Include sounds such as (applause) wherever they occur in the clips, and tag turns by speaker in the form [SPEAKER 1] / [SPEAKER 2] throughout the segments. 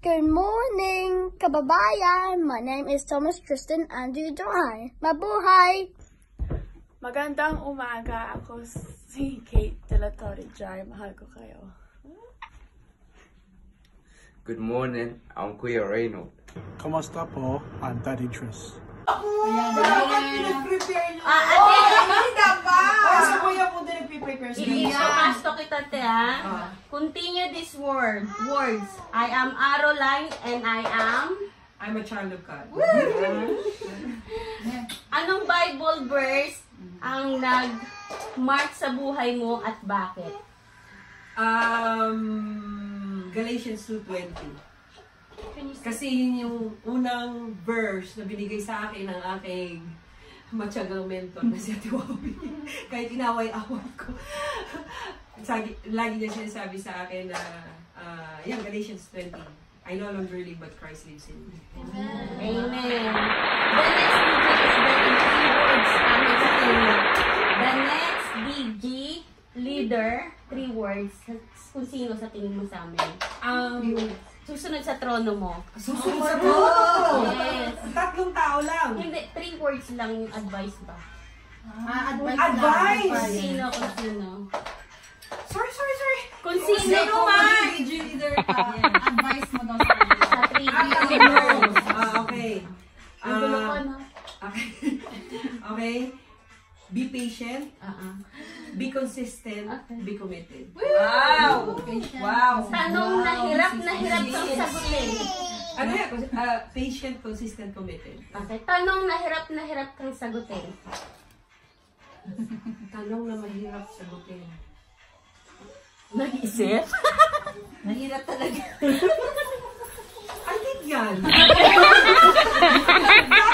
[SPEAKER 1] Good morning, kababayan. My name is Thomas Tristan Andrew Duran. Mabuhay!
[SPEAKER 2] Magandang umaga. Ako si Kate De Torre Jai. Mahal ko kayo.
[SPEAKER 3] Good morning, I'm Kuya Reynold.
[SPEAKER 4] Kamusta po? I'm Daddy Tris.
[SPEAKER 5] Ah, ate,
[SPEAKER 6] Ay, sa kuya po din nagpiprepare sa
[SPEAKER 5] i-pasto kita, te, ha? Continue this word, words. I am Aroline and I am...
[SPEAKER 6] I'm a child of God.
[SPEAKER 5] Anong Bible verse ang nag-mark sa buhay mo at bakit?
[SPEAKER 6] Um, Galatians 2.20. Kasi yun yung unang verse na binigay sa akin ng aking matyagang mentor na si Ate Wabi. (laughs) Kahit inaway-away ko. (laughs) Sagi, lagi niya sinasabi sa akin na, uh, yan, Galatians 20. I no longer live, but Christ lives in me.
[SPEAKER 5] Amen. The next BG leader, three words, kung sino sa tingin mo sa amin.
[SPEAKER 6] Um,
[SPEAKER 5] Susunod sa trono mo.
[SPEAKER 6] susunod sa to!
[SPEAKER 5] Yes.
[SPEAKER 6] Tatlong tao lang.
[SPEAKER 5] Hindi, three words lang yung advice ba?
[SPEAKER 6] Advice!
[SPEAKER 5] Sino, kung sino.
[SPEAKER 6] Sorry, sorry, sorry.
[SPEAKER 5] Kung sino
[SPEAKER 6] Sino
[SPEAKER 5] man!
[SPEAKER 6] leader (laughs) ka.
[SPEAKER 7] Advice mo daw sa
[SPEAKER 5] three
[SPEAKER 6] Ah, ano?
[SPEAKER 5] words.
[SPEAKER 6] Ah, okay.
[SPEAKER 5] Ang gulo ko,
[SPEAKER 6] Ah,
[SPEAKER 5] no?
[SPEAKER 6] okay. (laughs) okay. Be patient,
[SPEAKER 5] Ah, ah.
[SPEAKER 6] Be consistent,
[SPEAKER 5] Okay.
[SPEAKER 6] be committed. Wow! Wow!
[SPEAKER 5] Tanong na hirap na hirap kang sagutin.
[SPEAKER 6] Ano yan? Ah, patient, consistent, committed.
[SPEAKER 5] Okay, tanong na hirap na hirap kang sagutin.
[SPEAKER 6] Tanong na mahirap sagutin.
[SPEAKER 5] Nag-isip?
[SPEAKER 7] Mahirap talaga. (laughs)
[SPEAKER 6] Alin yan?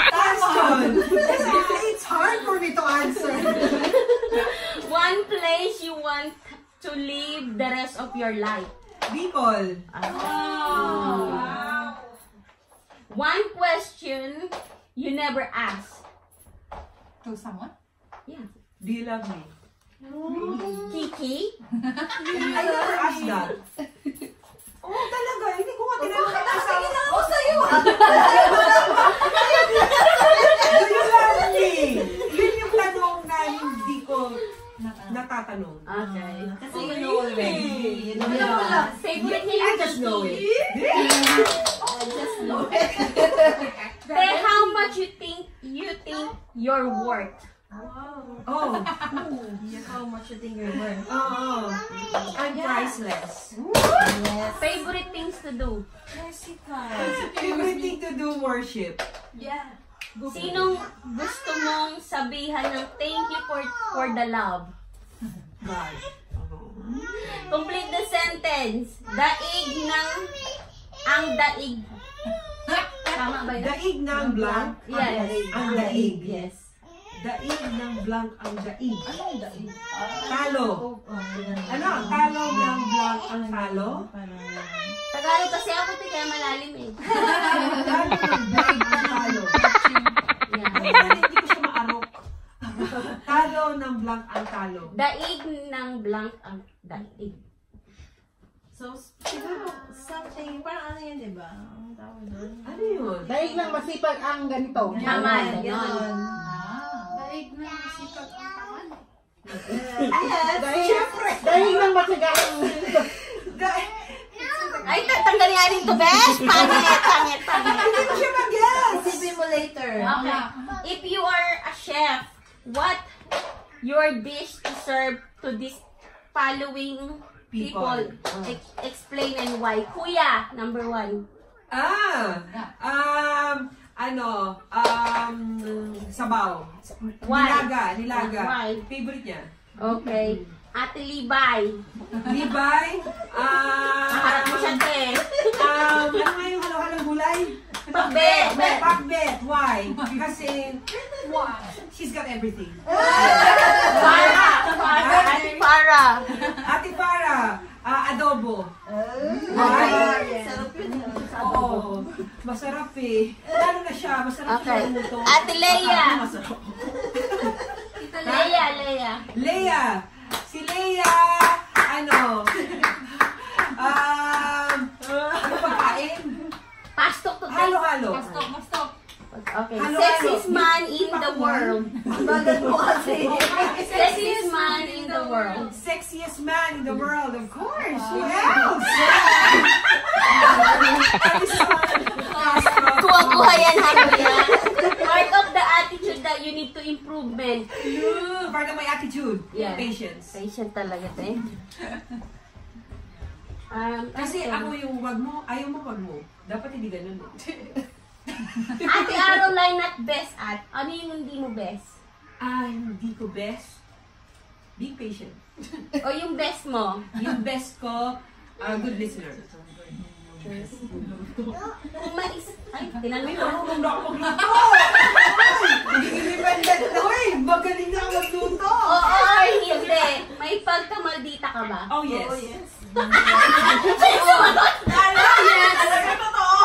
[SPEAKER 6] Question! It's hard for me to answer.
[SPEAKER 5] One place you want to live the rest of your life.
[SPEAKER 6] Bicol.
[SPEAKER 5] One question you never ask.
[SPEAKER 7] To someone?
[SPEAKER 5] Yeah.
[SPEAKER 6] Do you love me?
[SPEAKER 5] Kiki?
[SPEAKER 6] I never asked that. Oh, talaga. Hindi ko nga tinanong sa...
[SPEAKER 7] Oh, sa'yo!
[SPEAKER 6] Do you love me? Yun yung tanong na hindi ko natatanong.
[SPEAKER 5] Okay.
[SPEAKER 7] Kasi you know already. You know
[SPEAKER 5] Ano
[SPEAKER 7] yun.
[SPEAKER 5] lang, favorite niya
[SPEAKER 6] I
[SPEAKER 5] yung
[SPEAKER 6] just know it.
[SPEAKER 7] I just know it.
[SPEAKER 5] Te, how much you think you think you're worth?
[SPEAKER 6] Oh,
[SPEAKER 7] How much you think you're worth? (laughs)
[SPEAKER 6] oo. I'm priceless.
[SPEAKER 7] Yes.
[SPEAKER 5] Favorite things to do?
[SPEAKER 7] Jessica.
[SPEAKER 6] Favorite thing to do worship.
[SPEAKER 7] Yeah.
[SPEAKER 5] Sinong gusto mong sabihan ng thank you for for the love?
[SPEAKER 6] God.
[SPEAKER 5] Complete the sentence. Daig ng ang daig. (laughs) Tama ba yun?
[SPEAKER 6] Daig ng blank.
[SPEAKER 5] Yes.
[SPEAKER 6] Ang daig.
[SPEAKER 5] Yes.
[SPEAKER 6] Daig ng blank ang daig.
[SPEAKER 7] Anong daig?
[SPEAKER 6] Talo. Ano? Talo ng blank ang talo?
[SPEAKER 5] Tagalog kasi ako te kaya malalim eh.
[SPEAKER 6] Talo ng blank ang talo. Hindi ko siya maarok. Talo ng blank ang talo.
[SPEAKER 5] Daig ng blank ang daig.
[SPEAKER 7] So, siguro, something, parang ano yan, di ba? Ang tawag doon?
[SPEAKER 6] Ano yun?
[SPEAKER 8] Dahil lang masipag ang ganito.
[SPEAKER 5] Tama,
[SPEAKER 7] Yan,
[SPEAKER 5] ganon.
[SPEAKER 7] Ah.
[SPEAKER 8] Dahil, dahil lang masipag ang
[SPEAKER 5] Ay, ta- tanggalin nga rin to, Besh! Pangit, pangit, pangit.
[SPEAKER 6] Hindi ko siya mag-guess!
[SPEAKER 7] Isipin mo later.
[SPEAKER 5] Okay. If you are a chef, what your dish to serve to this following people?
[SPEAKER 6] People.
[SPEAKER 5] Ex- explain and why. Kuya, number one.
[SPEAKER 6] Ah! Um, ano, um, sabaw.
[SPEAKER 5] Why?
[SPEAKER 6] Nilaga, nilaga.
[SPEAKER 5] Why?
[SPEAKER 6] Favorite niya.
[SPEAKER 5] Okay. Ate Libay.
[SPEAKER 6] Libay, ah,
[SPEAKER 5] Naharap mo siya, te.
[SPEAKER 6] um, ano nga yung halo-halong gulay?
[SPEAKER 5] Pakbet.
[SPEAKER 6] Pakbet. Why? Kasi, why? She's got everything.
[SPEAKER 5] Para. Para. Ate Para.
[SPEAKER 6] Ate Para, ah, adobo.
[SPEAKER 7] Why?
[SPEAKER 6] Masarap eh. Lalo na siya, masarap
[SPEAKER 5] okay.
[SPEAKER 6] siya luto.
[SPEAKER 5] Ate Leia!
[SPEAKER 6] At, masarap Tita
[SPEAKER 5] Leia, Leia.
[SPEAKER 6] Leia! Si Leia! Ano? (laughs) um, ano pagkain? Pastok to. Halo-halo. Pastok, pastok.
[SPEAKER 5] Okay. Halo, Sexiest halo. man in the world. Bagal mo kasi. (laughs) Sexiest man in the world.
[SPEAKER 6] Sexiest man in the world, of course. Uh, Who else? Yeah.
[SPEAKER 5] Kuha-kuha yan, Hakuya. Part of the attitude that you need to improvement.
[SPEAKER 6] Yes. Part of my attitude.
[SPEAKER 5] Yeah.
[SPEAKER 6] Patience.
[SPEAKER 5] Patient talaga, te. Um,
[SPEAKER 6] Kasi
[SPEAKER 5] ano?
[SPEAKER 6] ako yung wag mo, ayaw mo, wag mo. Dapat hindi ganun. (laughs)
[SPEAKER 5] Ate Aroline not best at. Ano yung hindi mo best?
[SPEAKER 6] Ah, hindi ko best. Be patient.
[SPEAKER 5] O yung best mo?
[SPEAKER 6] Yung best ko, a good listener.
[SPEAKER 5] Kung mais... Ay, tinanong ko.
[SPEAKER 6] Marunong na ako magluto! Independent na, uy! Magaling na ako magluto!
[SPEAKER 5] Oo or hindi. May pagkamaldita ka ba?
[SPEAKER 6] Oh, yes. Oh, yes.
[SPEAKER 5] Sumagot!
[SPEAKER 6] Talaga totoo!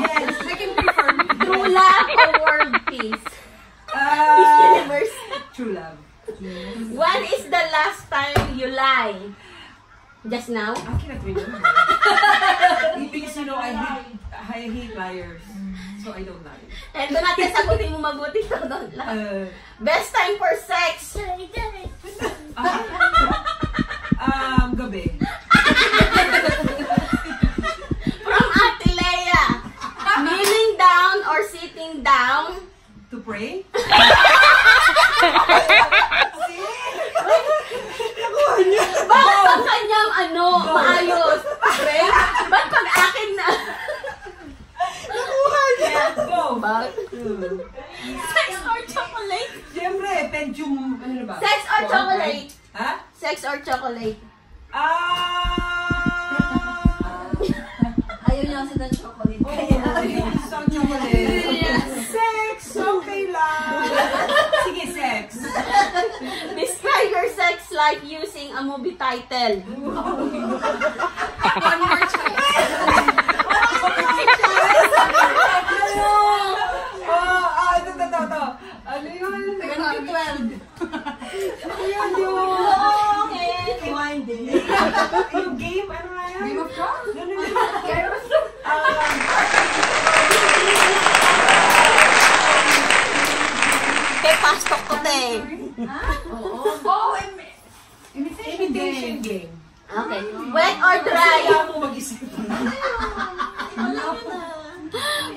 [SPEAKER 6] yes, I can confirm.
[SPEAKER 5] True love or world peace?
[SPEAKER 6] Uh,
[SPEAKER 5] Universe.
[SPEAKER 6] true love.
[SPEAKER 5] When is the last time you lie? Just now?
[SPEAKER 6] I cannot remember. Because you know, I hate, I hate liars. So I don't lie.
[SPEAKER 5] And doon natin sagutin mo mabuti so don't lie.
[SPEAKER 6] Uh,
[SPEAKER 5] Best time for sex?
[SPEAKER 6] um, gabi. (laughs)
[SPEAKER 5] From Ate Leia. Kneeling down or sitting down?
[SPEAKER 6] To pray? (laughs)
[SPEAKER 5] Bakit pag kanyang ano, maayos? Ba't pag akin na?
[SPEAKER 6] Uh,
[SPEAKER 5] Sex or chocolate?
[SPEAKER 6] Siyempre, Pentium, ano ba?
[SPEAKER 5] Sex or chocolate?
[SPEAKER 6] Ha?
[SPEAKER 5] Sex or chocolate?
[SPEAKER 6] Ah!
[SPEAKER 7] Ayaw niya kasi ng chocolate.
[SPEAKER 6] Oh, isang chocolate. Sex, okay lang. Sige, sex.
[SPEAKER 5] Describe your sex life using a movie title.
[SPEAKER 6] One more choice. Ano? Ah, ah, ito, ito, ito, ito. Ano yun?
[SPEAKER 7] Hanggang 12.
[SPEAKER 6] Ano yun yun?
[SPEAKER 5] Okay.
[SPEAKER 7] Winding.
[SPEAKER 6] Yung game, ano nga yun?
[SPEAKER 7] Game of Thrones?
[SPEAKER 6] Ano yun? Um,
[SPEAKER 5] Kay pastok ko te.
[SPEAKER 6] oh, im- imitation game.
[SPEAKER 5] Okay. Wet or dry?
[SPEAKER 6] Kaya mo mag-isip.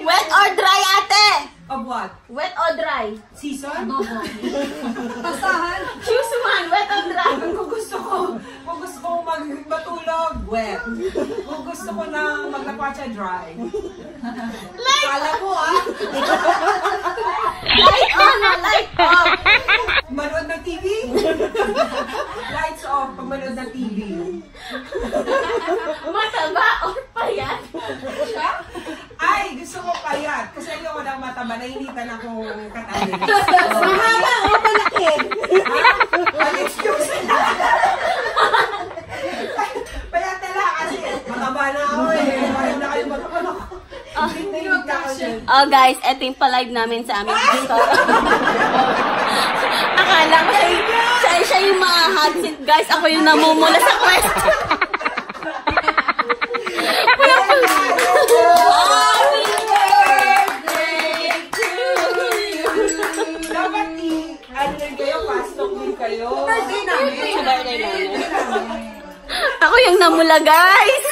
[SPEAKER 5] Wet or dry ate?
[SPEAKER 6] Of what?
[SPEAKER 5] Wet or dry?
[SPEAKER 6] Season?
[SPEAKER 5] Choose one. Wet or dry?
[SPEAKER 6] Kung gusto ko, kung gusto ko mag matulog, wet. Kung gusto ko na maglakwacha, dry. Kala mo ah,
[SPEAKER 5] Light on light off?
[SPEAKER 6] manood ng TV? Lights off pag manood ng TV.
[SPEAKER 5] Mataba or payat?
[SPEAKER 6] Ay, gusto ko payat. Kasi ayoko ng mataba. Nainitan akong katayin. (laughs)
[SPEAKER 8] Mahaba o malaki?
[SPEAKER 6] Ang excuse na. Payat na lang kasi mataba na ako eh. Parang na kayo mataba na ako. Hindi yung caption.
[SPEAKER 5] Oh guys, eto yung palive namin sa aming store. (laughs) Akala ko siya, siya, siya yung mga guys. Ako yung namumula sa quest. (laughs) Kuya po. Happy birthday to you.
[SPEAKER 6] Dapat i, rin kayo, pastok din kayo. Birthday namin.
[SPEAKER 5] Sa birthday namin. Ako yung namula guys.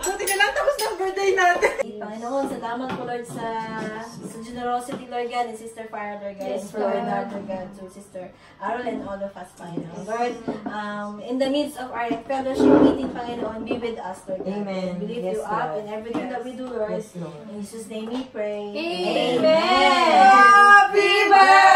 [SPEAKER 6] Buti na lang tapos ng birthday natin.
[SPEAKER 7] Panginoon, salamat po Lord sa sa generosity Lord God and Sister Farah Lord God and for Lord God, Lord God to Sister Arol and all of us Panginoon. Lord, um, in the midst of our fellowship meeting Panginoon, be with us Lord God.
[SPEAKER 8] Amen.
[SPEAKER 7] We lift
[SPEAKER 8] Yes,
[SPEAKER 7] you up in everything that we do Lord.
[SPEAKER 8] Yes, Lord.
[SPEAKER 7] In Jesus' name we pray.
[SPEAKER 5] Amen.
[SPEAKER 6] Happy
[SPEAKER 5] birthday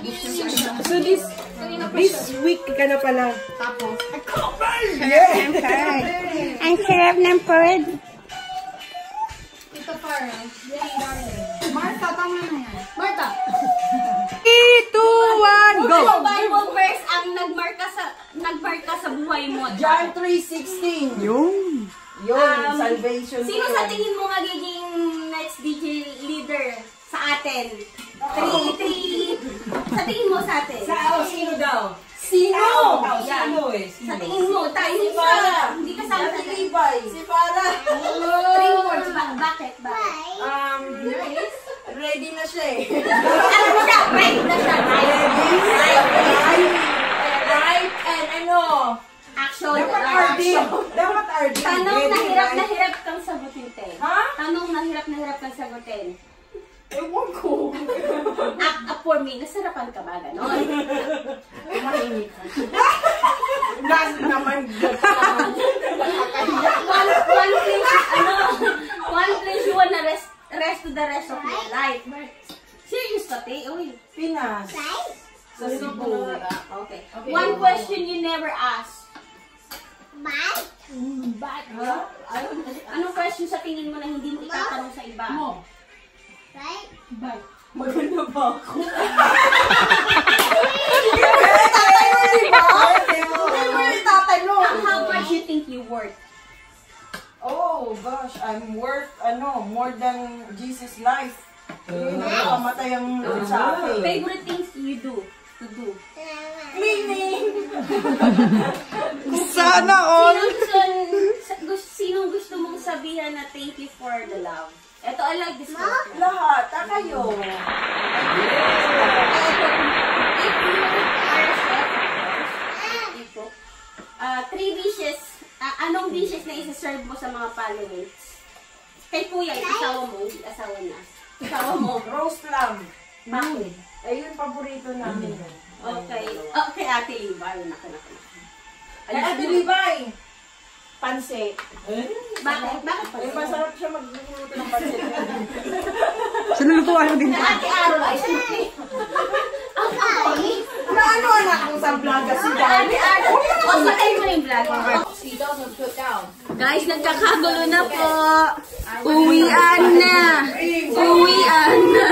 [SPEAKER 8] So this this week ka na pala. Tapos. Yeah.
[SPEAKER 1] Ang sarap ng porridge.
[SPEAKER 8] Ito para. Marta, tama
[SPEAKER 5] na yan. Marta. 3, 2, 1, go! Bible verse ang nagmarka sa nagmarka sa buhay mo.
[SPEAKER 8] John 3.16. Yung. Yung,
[SPEAKER 5] um,
[SPEAKER 8] salvation.
[SPEAKER 5] Sino sa tingin mo magiging next DJ leader sa atin? 3, 3, tingin mo sa atin?
[SPEAKER 6] Sa, oh, sino daw?
[SPEAKER 8] Sino?
[SPEAKER 6] Ikaw,
[SPEAKER 5] Yeah.
[SPEAKER 6] sino eh?
[SPEAKER 5] Sa tingin mo, tayo
[SPEAKER 8] Si Farah.
[SPEAKER 5] hindi ka sa
[SPEAKER 8] Si Levi. Si Farah.
[SPEAKER 5] Three words. Ba bakit? Bakit?
[SPEAKER 8] Um, ready na siya eh.
[SPEAKER 5] Ano na siya? Right na siya. Right. Right.
[SPEAKER 8] Right, and ano,
[SPEAKER 5] Action.
[SPEAKER 8] dapat. RD. Dapat RD.
[SPEAKER 5] Tanong
[SPEAKER 8] Ready,
[SPEAKER 5] na hirap na hirap kang sagutin, te.
[SPEAKER 8] Ha?
[SPEAKER 5] Tanong na hirap na hirap kang sagutin.
[SPEAKER 8] Ewan ko.
[SPEAKER 5] Up, up for me, nasarapan ka ba? Ganon.
[SPEAKER 8] Gas naman.
[SPEAKER 5] one, one place, ano, one place you wanna rest, rest to the rest of your life. Serious ka, te? Uy.
[SPEAKER 8] Pinas. Sa Cebu.
[SPEAKER 5] Okay. One question you never ask. Anong question sa tingin mo na hindi mo itatanong sa iba?
[SPEAKER 8] Maganda ba ako? Hindi mo yung tatanong.
[SPEAKER 5] How much you think you worth?
[SPEAKER 8] Oh gosh, I'm worth ano, more than Jesus life. Yun ang kamatay ang sa akin.
[SPEAKER 5] Favorite things you do? To do?
[SPEAKER 8] Cleaning!
[SPEAKER 4] Sana all!
[SPEAKER 5] Mga followers? Kay Kuya, yung asawa mo, hindi asawa niya. Asawa mo. (laughs)
[SPEAKER 8] Roast lamb.
[SPEAKER 5] Bakit?
[SPEAKER 8] Ayun, paborito namin. yan.
[SPEAKER 5] Okay. Oh, kay Ate Liva, yun ako na.
[SPEAKER 8] Ay, Ate Libay! Pansit.
[SPEAKER 5] Bakit? Bakit pa?
[SPEAKER 8] Ay, masarap siya magluluto ng pansit. (laughs)
[SPEAKER 4] Sinulutuan mo din.
[SPEAKER 5] Na Ate Aro, ay siyempre.
[SPEAKER 8] Na ano anak mo sa vlog kasi
[SPEAKER 5] Na Ate Aro. O, sakay mo yung vlog. Guys, nagkakagulo na po. Uwian na. Uwian na.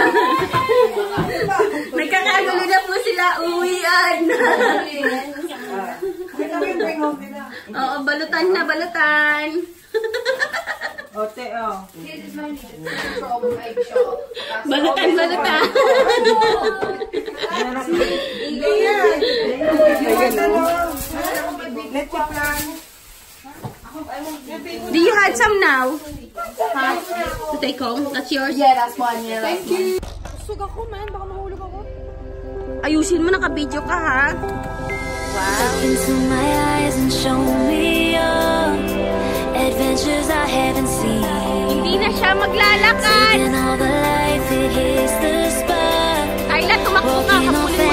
[SPEAKER 5] nagkakagulo na po sila. Uwian na. Oo, balutan na, balutan.
[SPEAKER 8] Ote, oh.
[SPEAKER 5] Balutan, balutan.
[SPEAKER 8] Ayan. Ayan, ano. Let me plan.
[SPEAKER 5] Do you had some now? To take home? That's yours? Yeah, that's one. Yeah, Thank you. Usog ako, man. Baka mahulog ako. Ayusin mo, naka-video ka, ha?
[SPEAKER 9] into my eyes and show me your adventures I haven't seen.
[SPEAKER 5] Hindi na siya maglalakad.
[SPEAKER 9] Taking all the life, it hits the spot.
[SPEAKER 5] Ayla, tumakbo ka. Kapulin